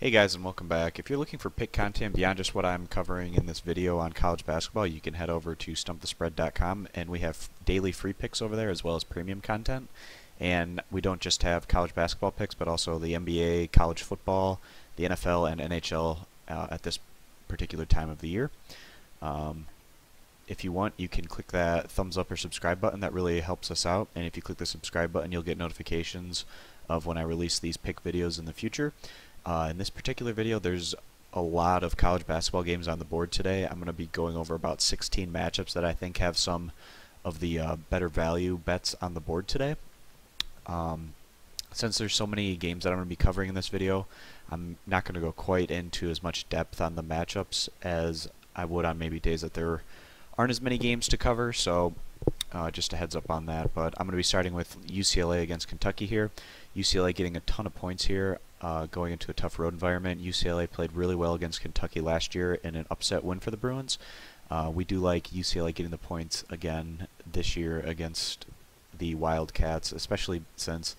Hey guys and welcome back. If you're looking for pick content beyond just what I'm covering in this video on college basketball, you can head over to stumpthespread.com and we have daily free picks over there as well as premium content. And we don't just have college basketball picks, but also the NBA, college football, the NFL, and NHL uh, at this particular time of the year. Um, if you want, you can click that thumbs up or subscribe button. That really helps us out. And if you click the subscribe button, you'll get notifications of when I release these pick videos in the future. Uh, in this particular video, there's a lot of college basketball games on the board today. I'm going to be going over about 16 matchups that I think have some of the uh, better value bets on the board today. Um, since there's so many games that I'm going to be covering in this video, I'm not going to go quite into as much depth on the matchups as I would on maybe days that there aren't as many games to cover. So uh, just a heads up on that. But I'm going to be starting with UCLA against Kentucky here. UCLA getting a ton of points here uh, going into a tough road environment. UCLA played really well against Kentucky last year in an upset win for the Bruins. Uh, we do like UCLA getting the points again this year against the Wildcats, especially since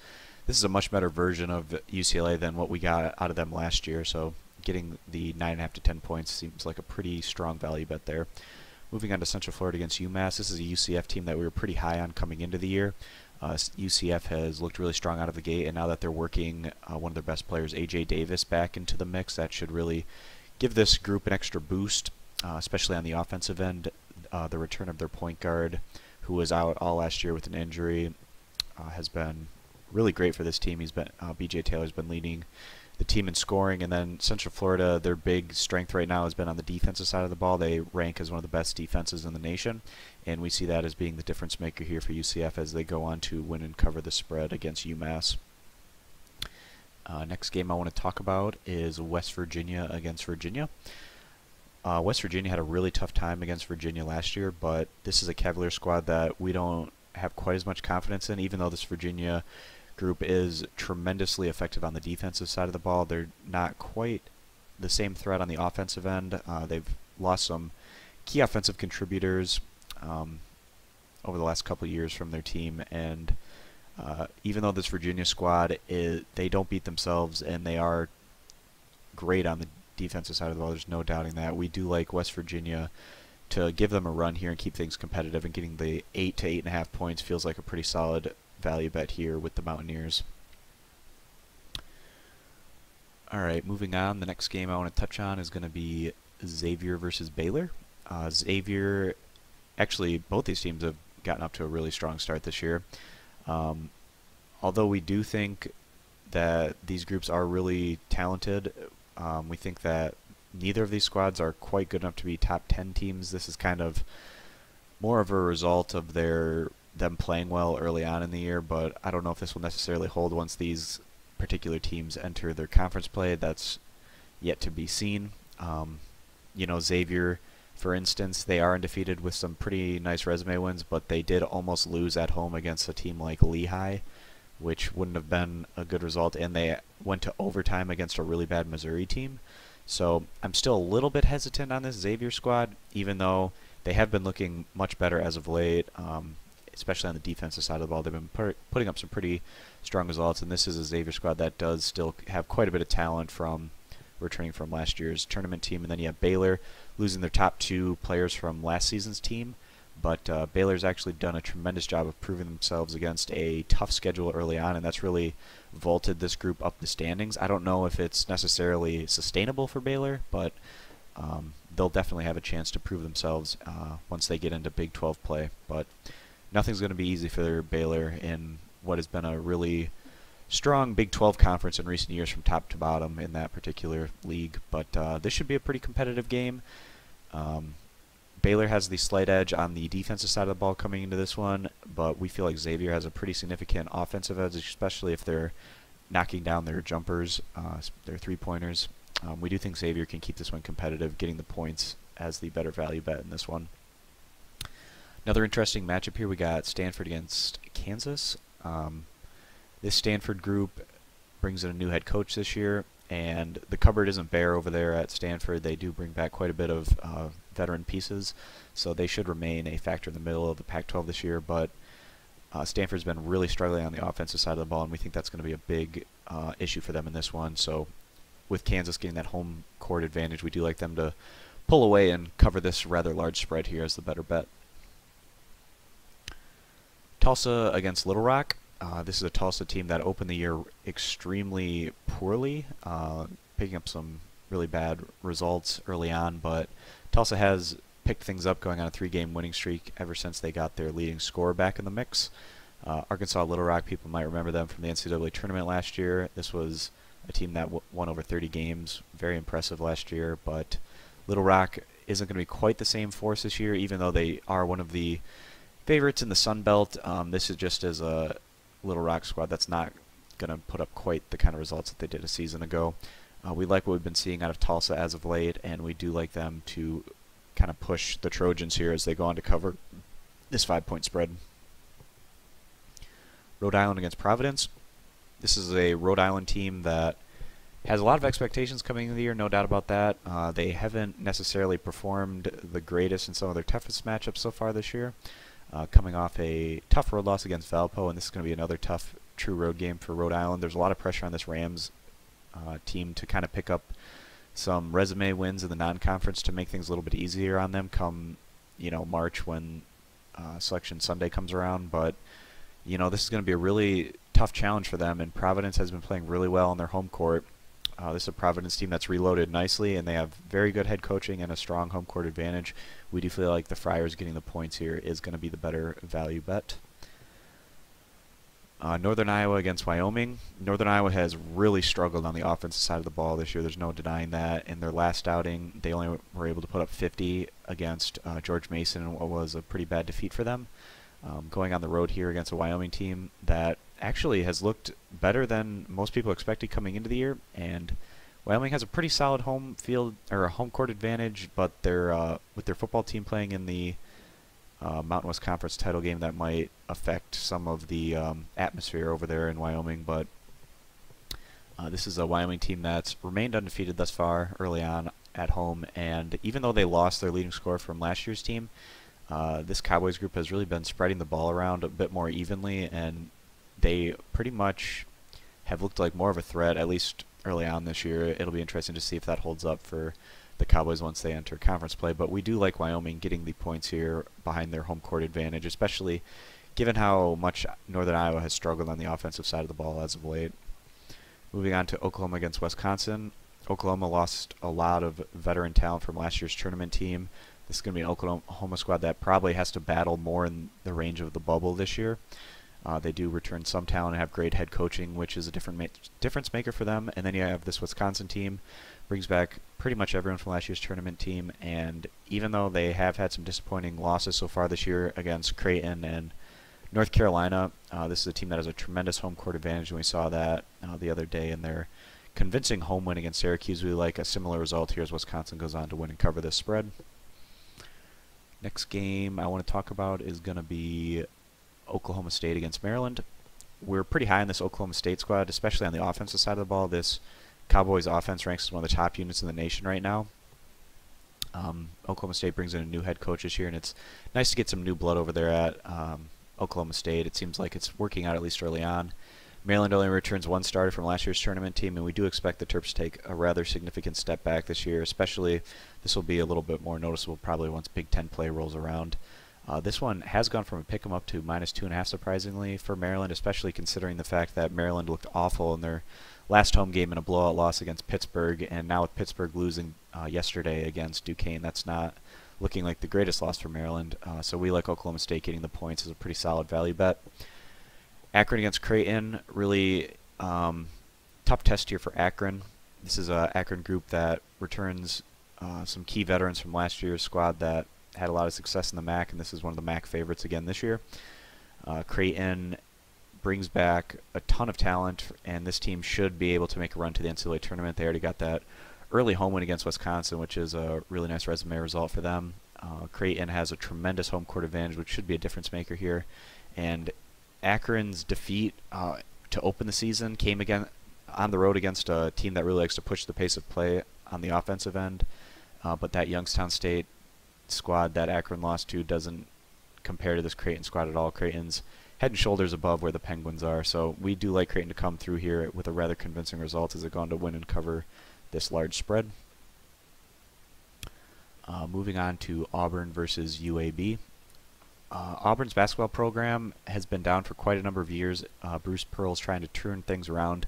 this is a much better version of UCLA than what we got out of them last year. So getting the 9.5 to 10 points seems like a pretty strong value bet there. Moving on to Central Florida against UMass, this is a UCF team that we were pretty high on coming into the year. Uh, UCF has looked really strong out of the gate, and now that they're working uh, one of their best players, AJ Davis, back into the mix, that should really give this group an extra boost, uh, especially on the offensive end. Uh, the return of their point guard, who was out all last year with an injury, uh, has been really great for this team. He's been uh, BJ Taylor's been leading the team in scoring, and then Central Florida, their big strength right now has been on the defensive side of the ball. They rank as one of the best defenses in the nation, and we see that as being the difference maker here for UCF as they go on to win and cover the spread against UMass. Uh, next game I want to talk about is West Virginia against Virginia. Uh, West Virginia had a really tough time against Virginia last year, but this is a Cavalier squad that we don't have quite as much confidence in, even though this Virginia group is tremendously effective on the defensive side of the ball. They're not quite the same threat on the offensive end. Uh, they've lost some key offensive contributors um, over the last couple years from their team, and uh, even though this Virginia squad is, they don't beat themselves, and they are great on the defensive side of the ball. There's no doubting that. We do like West Virginia to give them a run here and keep things competitive, and getting the eight to eight and a half points feels like a pretty solid value bet here with the Mountaineers. Alright, moving on. The next game I want to touch on is going to be Xavier versus Baylor. Uh, Xavier, actually, both these teams have gotten up to a really strong start this year. Um, although we do think that these groups are really talented, um, we think that neither of these squads are quite good enough to be top 10 teams. This is kind of more of a result of their them playing well early on in the year, but I don't know if this will necessarily hold once these particular teams enter their conference play. That's yet to be seen. Um, you know, Xavier, for instance, they are undefeated with some pretty nice resume wins, but they did almost lose at home against a team like Lehigh, which wouldn't have been a good result, and they went to overtime against a really bad Missouri team. So I'm still a little bit hesitant on this Xavier squad, even though they have been looking much better as of late. Um, especially on the defensive side of the ball. They've been putting up some pretty strong results, and this is a Xavier squad that does still have quite a bit of talent from returning from last year's tournament team. And then you have Baylor losing their top two players from last season's team. But uh, Baylor's actually done a tremendous job of proving themselves against a tough schedule early on, and that's really vaulted this group up the standings. I don't know if it's necessarily sustainable for Baylor, but um, they'll definitely have a chance to prove themselves uh, once they get into Big 12 play. But nothing's going to be easy for Baylor in what has been a really strong Big 12 conference in recent years from top to bottom in that particular league. But uh, this should be a pretty competitive game. Um, Baylor has the slight edge on the defensive side of the ball coming into this one, but we feel like Xavier has a pretty significant offensive edge, especially if they're knocking down their jumpers, uh, their three pointers. Um, we do think Xavier can keep this one competitive, getting the points as the better value bet in this one. Another interesting matchup here. We got Stanford against Kansas. Um, this Stanford group brings in a new head coach this year, and the cupboard isn't bare over there at Stanford. They do bring back quite a bit of uh, veteran pieces, so they should remain a factor in the middle of the Pac-12 this year. But uh, Stanford's been really struggling on the offensive side of the ball, and we think that's going to be a big uh, issue for them in this one. So with Kansas getting that home court advantage, we do like them to pull away and cover this rather large spread here as the better bet. Tulsa against Little Rock. Uh, this is a Tulsa team that opened the year extremely poorly, uh, picking up some really bad results early on, but Tulsa has picked things up going on a three-game winning streak ever since they got their leading scorer back in the mix. Uh, Arkansas Little Rock, people might remember them from the NCAA tournament last year. This was a team that won over 30 games, very impressive last year, but Little Rock isn't going to be quite the same force this year, even though they are one of the favorites in the Sun Belt. Um, this is just as a Little Rock squad that's not going to put up quite the kind of results that they did a season ago. Uh, we like what we've been seeing out of Tulsa as of late, and we do like them to kind of push the Trojans here as they go on to cover this five-point spread. Rhode Island against Providence. This is a Rhode Island team that has a lot of expectations coming into the year, no doubt about that. Uh, they haven't necessarily performed the greatest in some of their toughest matchups so far this year uh, coming off a tough road loss against Valpo, and this is going to be another tough true road game for Rhode Island. There's a lot of pressure on this Rams uh, team to kind of pick up some resume wins in the non-conference to make things a little bit easier on them come, you know, March when uh, Selection Sunday comes around. But you know, this is going to be a really tough challenge for them, and Providence has been playing really well on their home court. Uh, this is a Providence team that's reloaded nicely, and they have very good head coaching and a strong home court advantage. We do feel like the Friars getting the points here is going to be the better value bet. Uh, Northern Iowa against Wyoming. Northern Iowa has really struggled on the offensive side of the ball this year. There's no denying that. In their last outing, they only were able to put up 50 against uh, George Mason in what was a pretty bad defeat for them. Um, going on the road here against a Wyoming team that actually has looked better than most people expected coming into the year, and Wyoming has a pretty solid home field or a home court advantage, but they're uh, with their football team playing in the uh, Mountain West Conference title game, that might affect some of the um, atmosphere over there in Wyoming. But uh, this is a Wyoming team that's remained undefeated thus far early on at home, and even though they lost their leading scorer from last year's team, uh, this Cowboys group has really been spreading the ball around a bit more evenly, and they pretty much have looked like more of a threat, at least early on this year. It'll be interesting to see if that holds up for the Cowboys once they enter conference play. But we do like Wyoming getting the points here behind their home court advantage, especially given how much Northern Iowa has struggled on the offensive side of the ball as of late. Moving on to Oklahoma against Wisconsin. Oklahoma lost a lot of veteran talent from last year's tournament team. This is going to be an Oklahoma squad that probably has to battle more in the range of the bubble this year. Uh, they do return some talent and have great head coaching, which is a different ma difference maker for them. And then you have this Wisconsin team, brings back pretty much everyone from last year's tournament team. And even though they have had some disappointing losses so far this year against Creighton and North Carolina, uh, this is a team that has a tremendous home court advantage, and we saw that uh, the other day in their convincing home win against Syracuse. We like a similar result here as Wisconsin goes on to win and cover this spread. Next game I want to talk about is going to be Oklahoma State against Maryland. We're pretty high on this Oklahoma State squad, especially on the offensive side of the ball. This Cowboys offense ranks as one of the top units in the nation right now. Um, Oklahoma State brings in a new head coach this year, and it's nice to get some new blood over there at um, Oklahoma State. It seems like it's working out at least early on. Maryland only returns one starter from last year's tournament team, and we do expect the Terps to take a rather significant step back this year, especially this will be a little bit more noticeable probably once Big Ten play rolls around. Uh, this one has gone from a pick 'em up to minus two and a half, surprisingly for Maryland, especially considering the fact that Maryland looked awful in their last home game in a blowout loss against Pittsburgh, and now with Pittsburgh losing uh, yesterday against Duquesne, that's not looking like the greatest loss for Maryland. Uh, so we like Oklahoma State getting the points as a pretty solid value bet. Akron against Creighton, really um, tough test here for Akron. This is a Akron group that returns uh, some key veterans from last year's squad that had a lot of success in the MAC, and this is one of the MAC favorites again this year. Uh, Creighton brings back a ton of talent, and this team should be able to make a run to the NCAA tournament. They already got that early home win against Wisconsin, which is a really nice resume result for them. Uh, Creighton has a tremendous home court advantage, which should be a difference maker here. And Akron's defeat uh, to open the season came again on the road against a team that really likes to push the pace of play on the offensive end. Uh, but that Youngstown State squad that Akron lost to doesn't compare to this Creighton squad at all. Creighton's head and shoulders above where the Penguins are. So we do like Creighton to come through here with a rather convincing result as they go on to win and cover this large spread. Uh, moving on to Auburn versus UAB. Uh, Auburn's basketball program has been down for quite a number of years. Uh, Bruce Pearl is trying to turn things around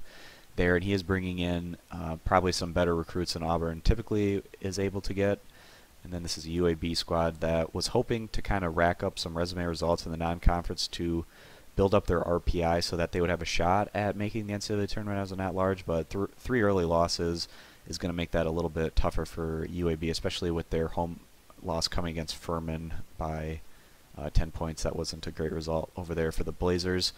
there, and he is bringing in uh, probably some better recruits than Auburn typically is able to get. And then this is a UAB squad that was hoping to kind of rack up some resume results in the non-conference to build up their RPI so that they would have a shot at making the NCAA tournament as an at-large. But th three early losses is going to make that a little bit tougher for UAB, especially with their home loss coming against Furman by uh, 10 points. That wasn't a great result over there for the Blazers.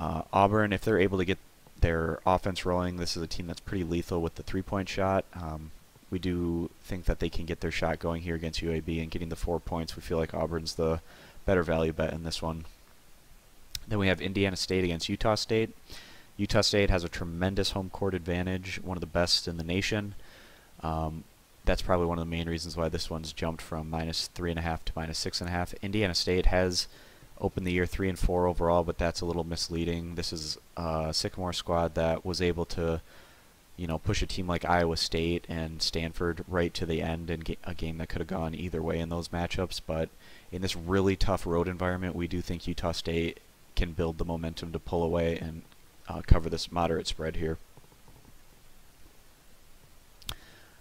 Uh, Auburn, if they're able to get their offense rolling, this is a team that's pretty lethal with the three-point shot. Um, we do think that they can get their shot going here against UAB and getting the four points. We feel like Auburn's the better value bet in this one. Then we have Indiana State against Utah State. Utah State has a tremendous home court advantage, one of the best in the nation. Um, that's probably one of the main reasons why this one's jumped from minus three and a half to minus six and a half. Indiana State has opened the year three and four overall, but that's a little misleading. This is a Sycamore squad that was able to, you know, push a team like Iowa State and Stanford right to the end in a game that could have gone either way in those matchups. But in this really tough road environment, we do think Utah State can build the momentum to pull away and uh, cover this moderate spread here.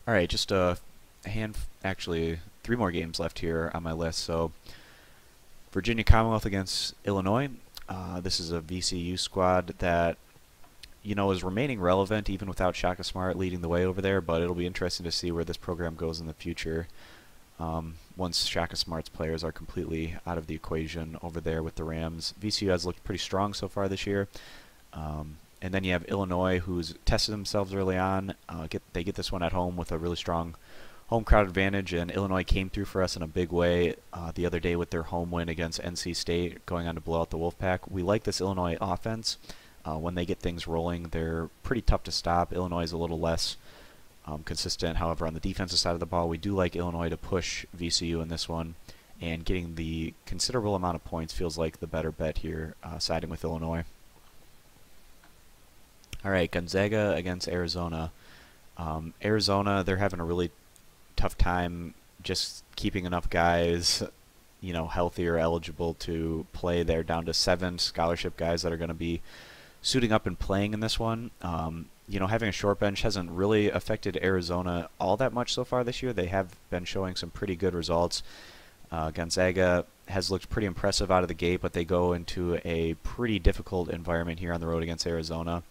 All right, just a hand, actually three more games left here on my list. So Virginia Commonwealth against Illinois. Uh, this is a VCU squad that you know is remaining relevant even without Shaka Smart leading the way over there. But it'll be interesting to see where this program goes in the future. Um, once Shaka Smart's players are completely out of the equation over there with the Rams. VCU has looked pretty strong so far this year. Um, and then you have Illinois, who's tested themselves early on. Uh, get they get this one at home with a really strong home crowd advantage, and Illinois came through for us in a big way uh, the other day with their home win against NC State, going on to blow out the Wolfpack. We like this Illinois offense. Uh, when they get things rolling, they're pretty tough to stop. Illinois is a little less um, consistent. However, on the defensive side of the ball, we do like Illinois to push VCU in this one, and getting the considerable amount of points feels like the better bet here, uh, siding with Illinois. All right, Gonzaga against Arizona. Um, Arizona, they're having a really tough time just keeping enough guys, you know, healthy or eligible to play. They're down to seven scholarship guys that are going to be suiting up and playing in this one. Um, you know, having a short bench hasn't really affected Arizona all that much so far this year. They have been showing some pretty good results. Uh, Gonzaga has looked pretty impressive out of the gate, but they go into a pretty difficult environment here on the road against Arizona.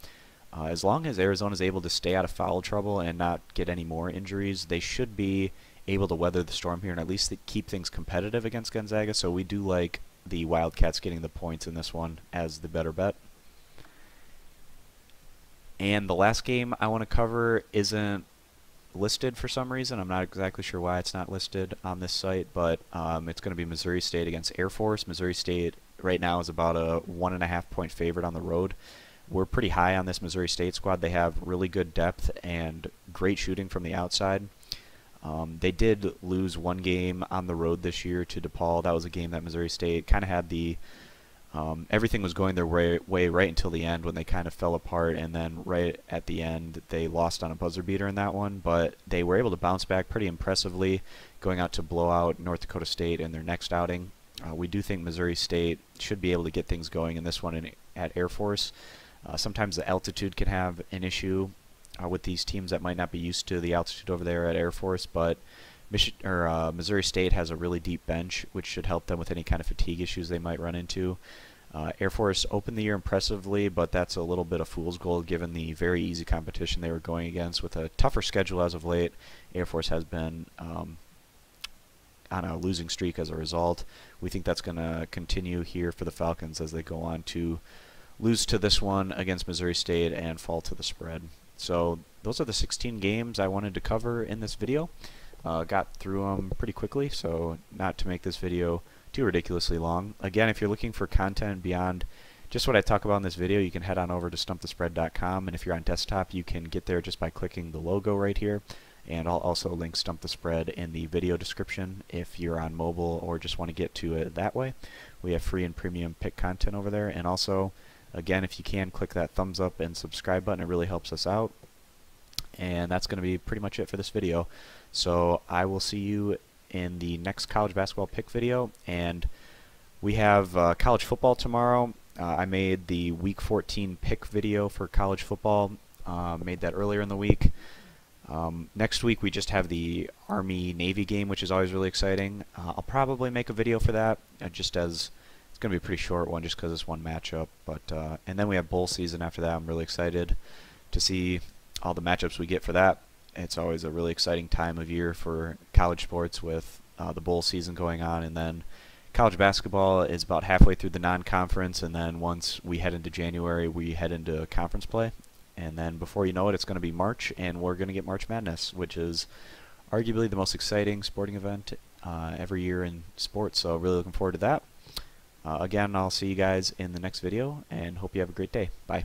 Uh, as long as Arizona is able to stay out of foul trouble and not get any more injuries, they should be able to weather the storm here and at least keep things competitive against Gonzaga. So we do like the Wildcats getting the points in this one as the better bet. And the last game I want to cover isn't listed for some reason. I'm not exactly sure why it's not listed on this site, but um, it's going to be Missouri State against Air Force. Missouri State right now is about a one and a half point favorite on the road we're pretty high on this Missouri State squad. They have really good depth and great shooting from the outside. Um, they did lose one game on the road this year to DePaul. That was a game that Missouri State kind of had the um, everything was going their way, way right until the end when they kind of fell apart, and then right at the end they lost on a buzzer beater in that one. But they were able to bounce back pretty impressively, going out to blow out North Dakota State in their next outing. Uh, we do think Missouri State should be able to get things going in this one in, at Air Force. Uh, sometimes the altitude can have an issue uh, with these teams that might not be used to the altitude over there at Air Force, but Mich- or, uh, Missouri State has a really deep bench, which should help them with any kind of fatigue issues they might run into. Uh, Air Force opened the year impressively, but that's a little bit of fool's gold given the very easy competition they were going against. With a tougher schedule as of late, Air Force has been um, on a losing streak as a result. We think that's going to continue here for the Falcons as they go on to lose to this one against Missouri State and fall to the spread. So those are the 16 games I wanted to cover in this video. Uh, got through them pretty quickly, so not to make this video too ridiculously long. Again, if you're looking for content beyond just what I talk about in this video, you can head on over to stumpthespread.com, and if you're on desktop, you can get there just by clicking the logo right here. And I'll also link Stump the Spread in the video description if you're on mobile or just want to get to it that way. We have free and premium pick content over there, and also Again, if you can, click that thumbs up and subscribe button. It really helps us out. And that's going to be pretty much it for this video. So I will see you in the next college basketball pick video. And we have uh, college football tomorrow. Uh, I made the week 14 pick video for college football. Uh, made that earlier in the week. Um, next week we just have the Army Navy game, which is always really exciting. Uh, I'll probably make a video for that, uh, just as it's going to be a pretty short one, just because it's one matchup. But uh, and then we have bowl season after that. I'm really excited to see all the matchups we get for that. It's always a really exciting time of year for college sports with uh, the bowl season going on, and then college basketball is about halfway through the non-conference, and then once we head into January, we head into conference play, and then before you know it, it's going to be March, and we're going to get March Madness, which is arguably the most exciting sporting event uh, every year in sports. So really looking forward to that. Uh, again, I'll see you guys in the next video, and hope you have a great day. Bye.